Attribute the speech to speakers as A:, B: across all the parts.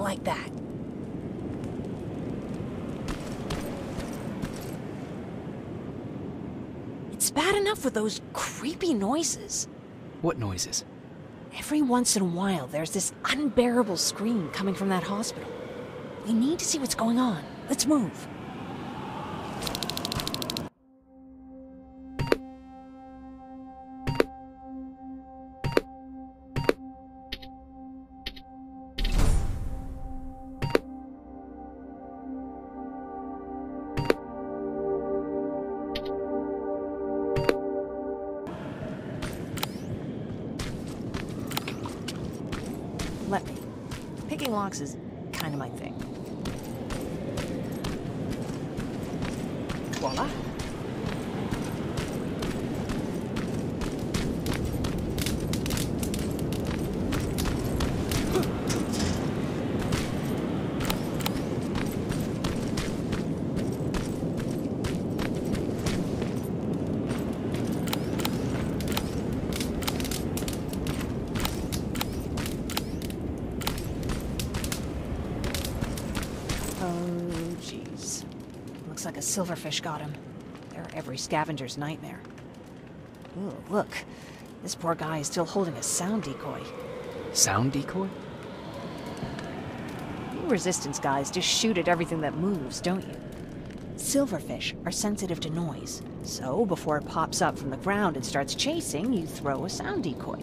A: like that. It's bad enough with those creepy noises.
B: What noises?
A: Every once in a while, there's this unbearable scream coming from that hospital. We need to see what's going on. Let's move. Silverfish got him. They're every scavenger's nightmare. Ooh, look. This poor guy is still holding a sound decoy.
B: Sound decoy?
A: You resistance guys just shoot at everything that moves, don't you? Silverfish are sensitive to noise, so before it pops up from the ground and starts chasing, you throw a sound decoy.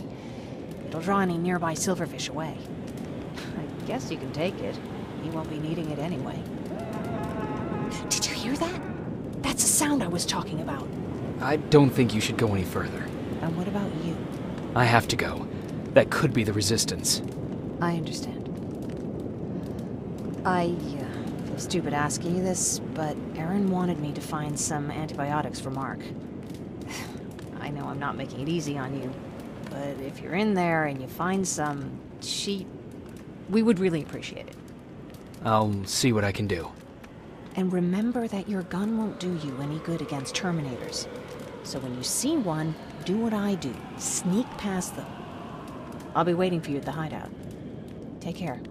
A: It'll draw any nearby silverfish away. I guess you can take it. He won't be needing it anyway. Sound I was talking about.
B: I don't think you should go any further.
A: And what about you?
B: I have to go. That could be the resistance.
A: I understand. I uh, feel stupid asking you this, but Erin wanted me to find some antibiotics for Mark. I know I'm not making it easy on you, but if you're in there and you find some, she. We would really appreciate it.
B: I'll see what I can do.
A: And remember that your gun won't do you any good against Terminators. So when you see one, do what I do sneak past them. I'll be waiting for you at the hideout. Take care.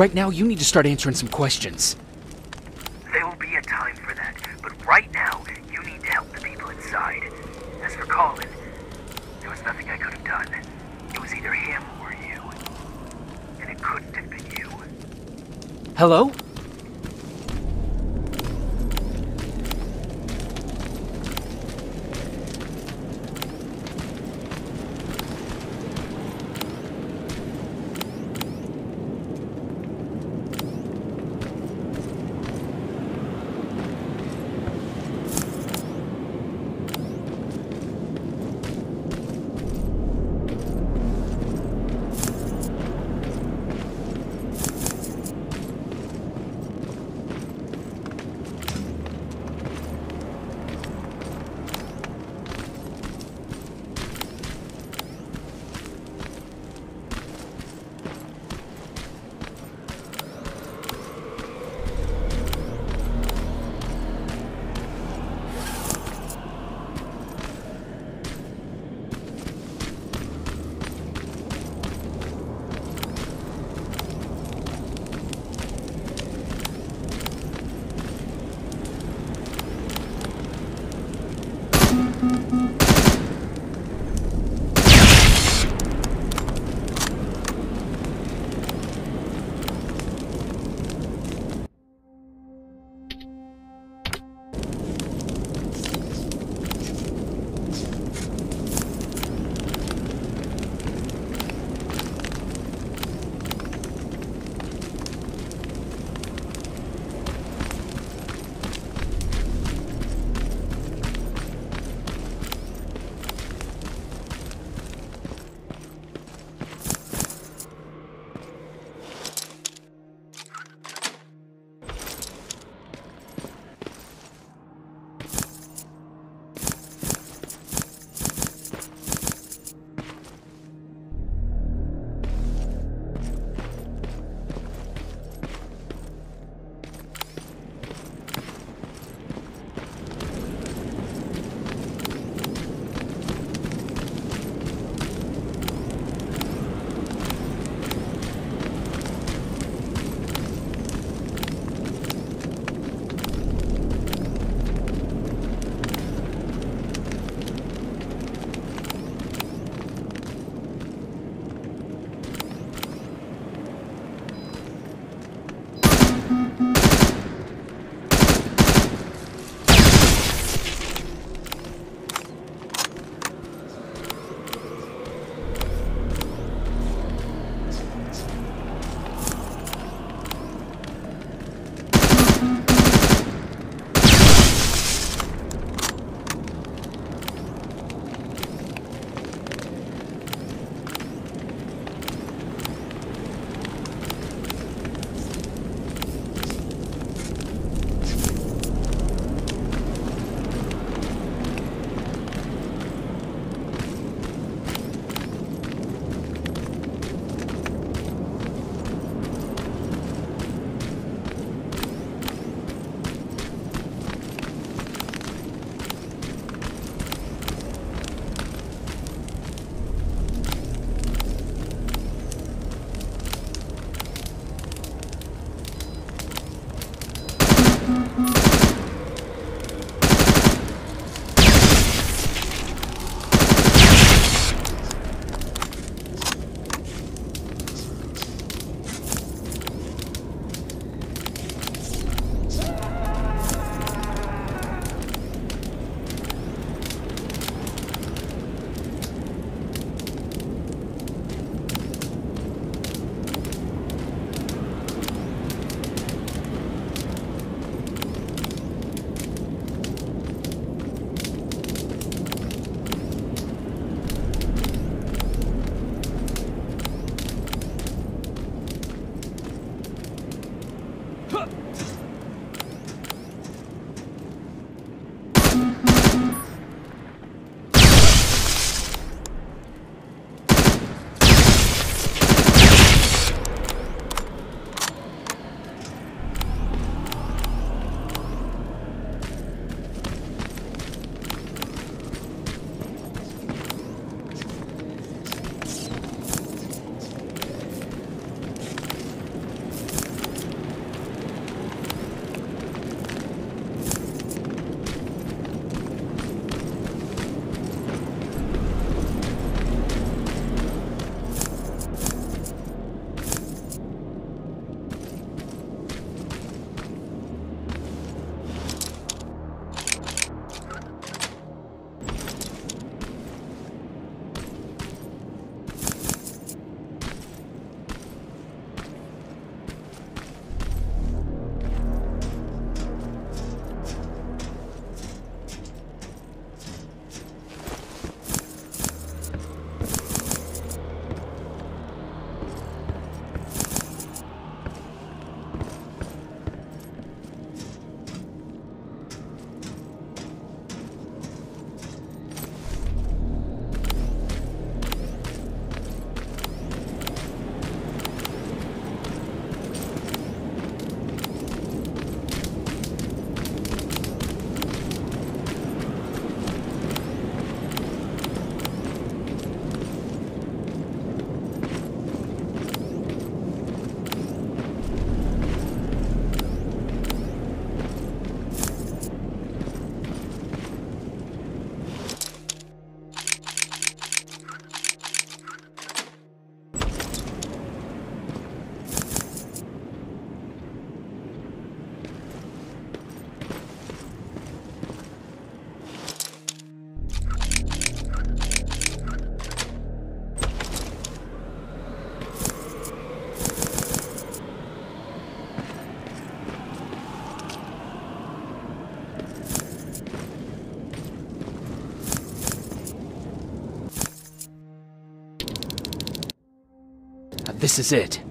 B: Right now, you need to start answering some questions.
C: There will be a time for that, but right now, you need to help the people inside. As for Colin, there was nothing I could have done. It was either him or you. And it couldn't have been you.
B: Hello? This is it.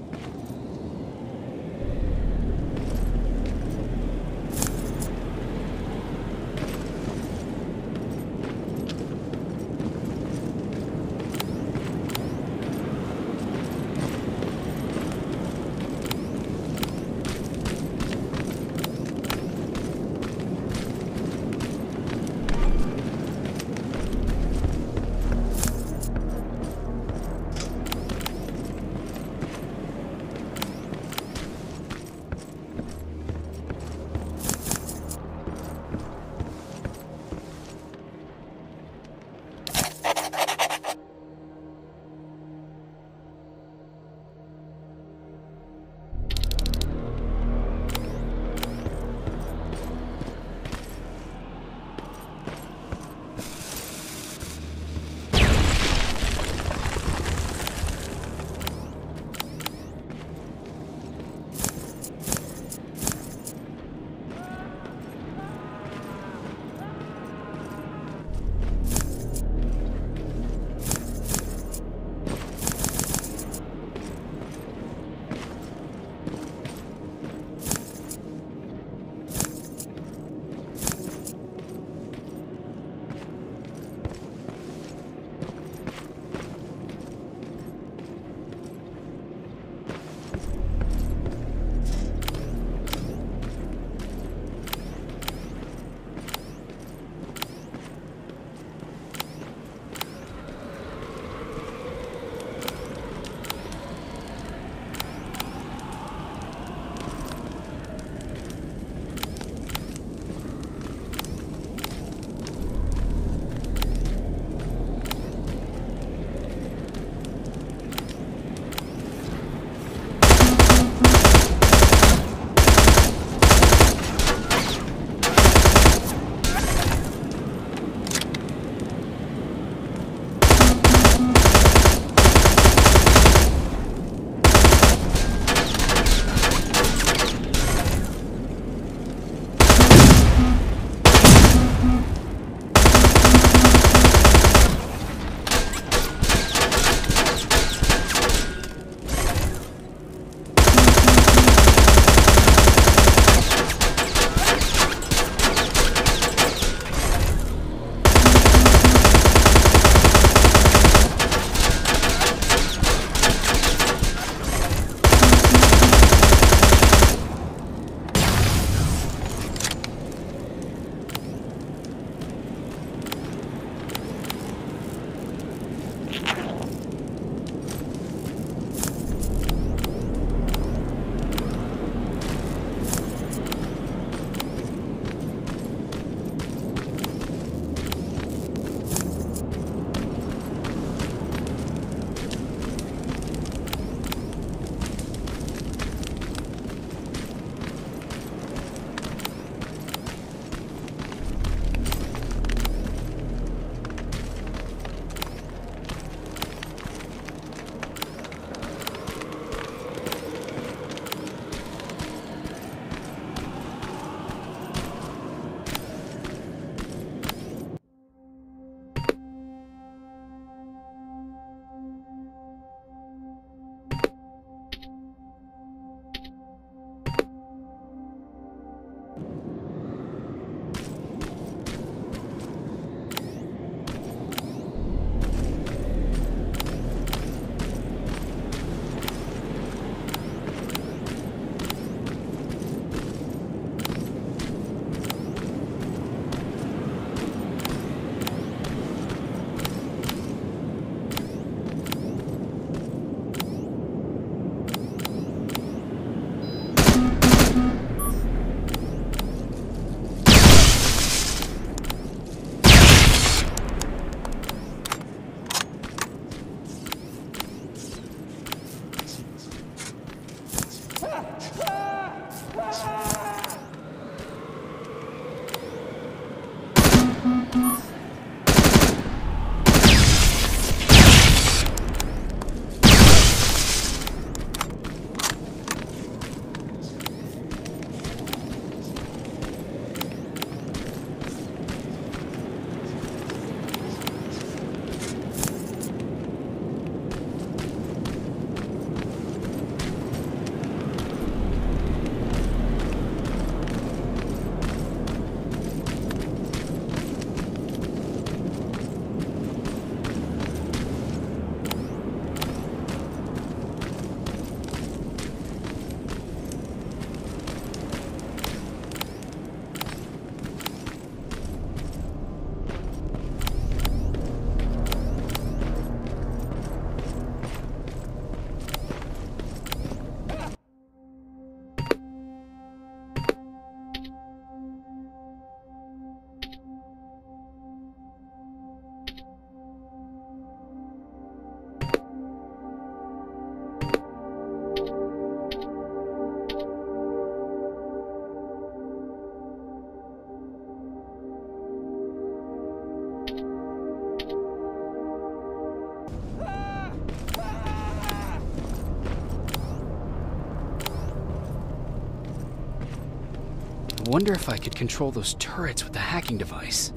B: Wonder if I could control those turrets with the hacking device.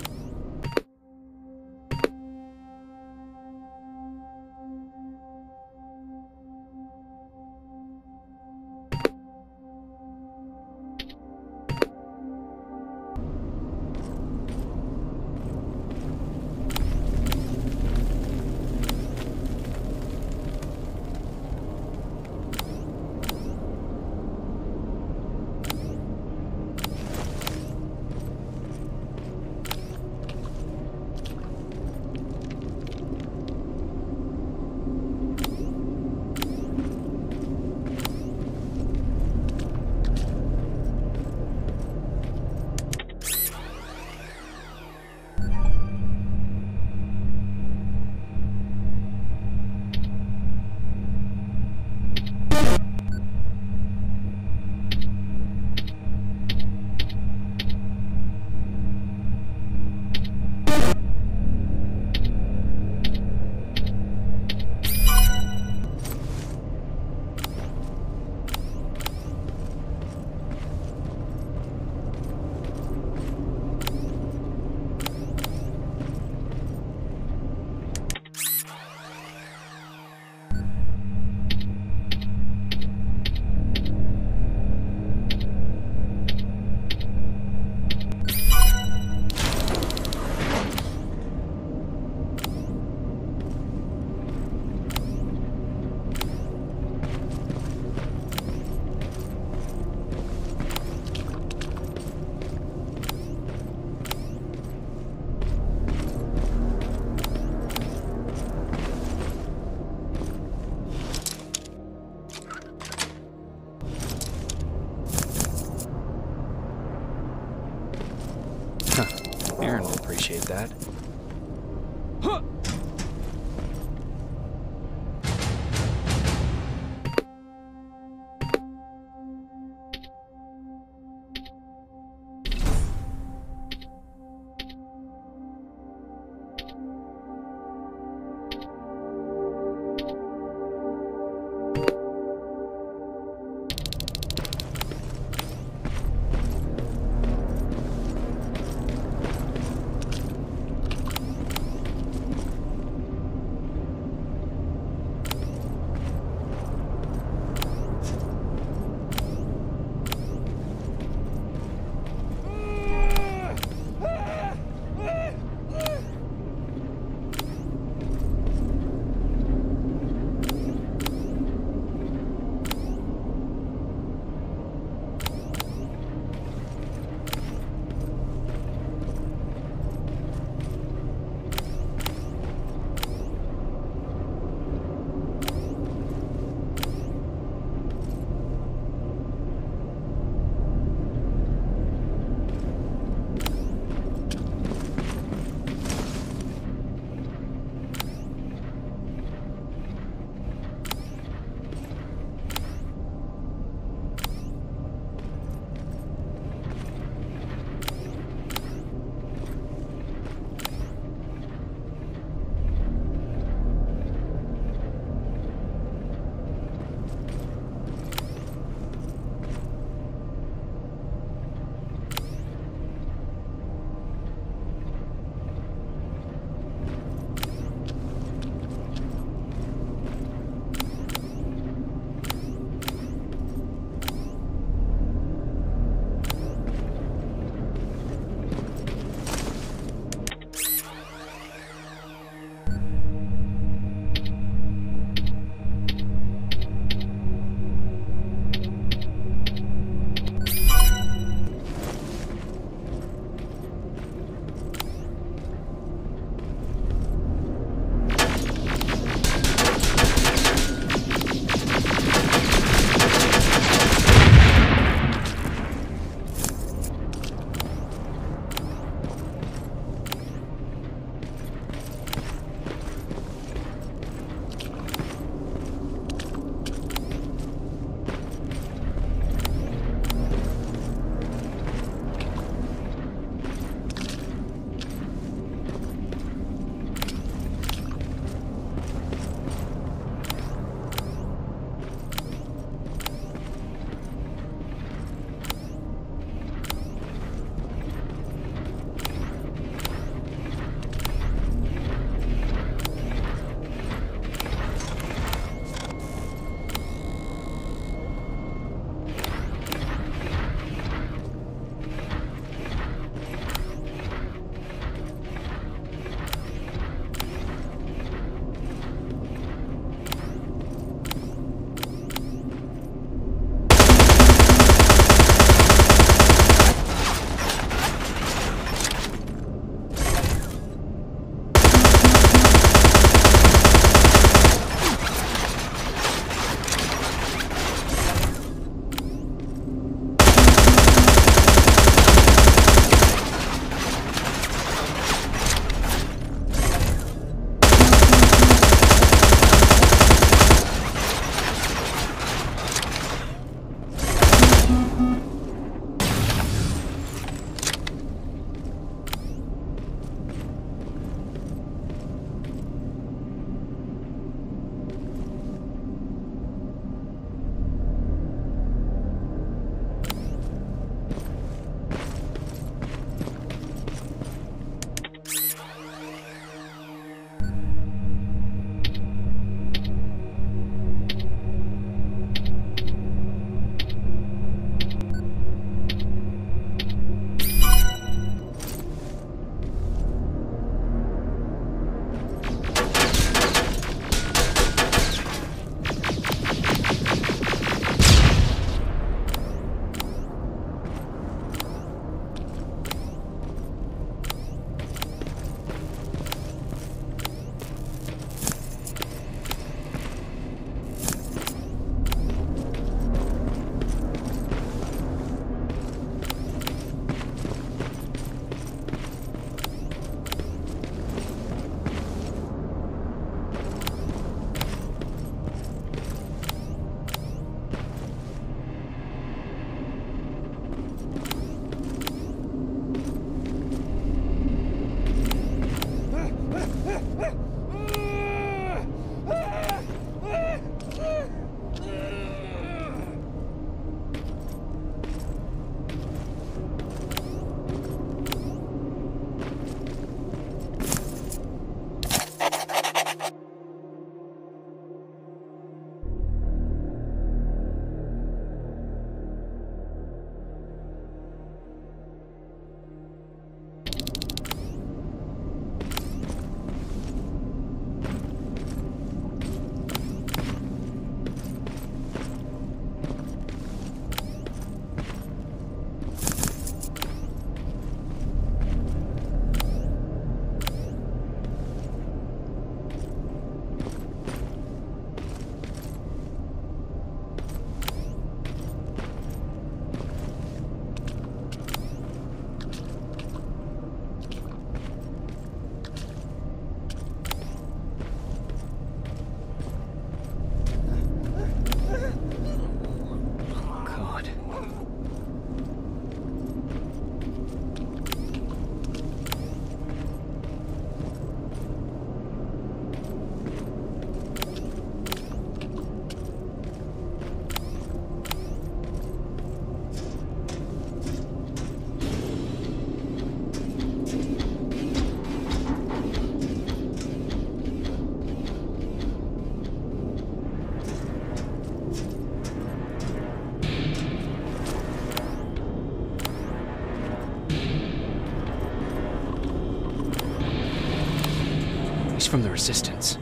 B: From the Resistance.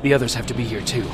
B: The others have to be here too.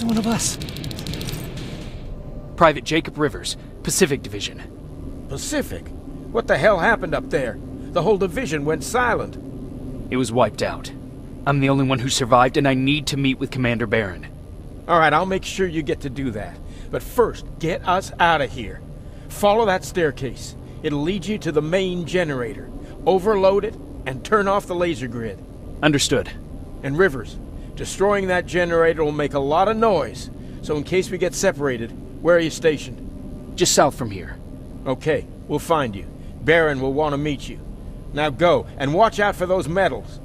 B: He's one of us. Private Jacob Rivers, Pacific Division.
D: Pacific? What the hell happened up there? The whole division went silent.
B: It was wiped out. I'm the only one who survived, and I need to meet with Commander Barron.
D: Alright, I'll make sure you get to do that. But first, get us out of here. Follow that staircase. It'll lead you to the main generator. Overload it, and turn off the laser grid.
B: Understood.
D: And Rivers, destroying that generator will make a lot of noise. So in case we get separated, where are you stationed?
B: Just south from here.
D: Okay, we'll find you. Barron will want to meet you. Now go, and watch out for those medals.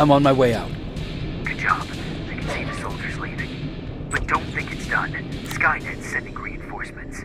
B: I'm on my way out. Good job. I can see the soldiers leaving. But don't think it's done. Skynet's sending reinforcements.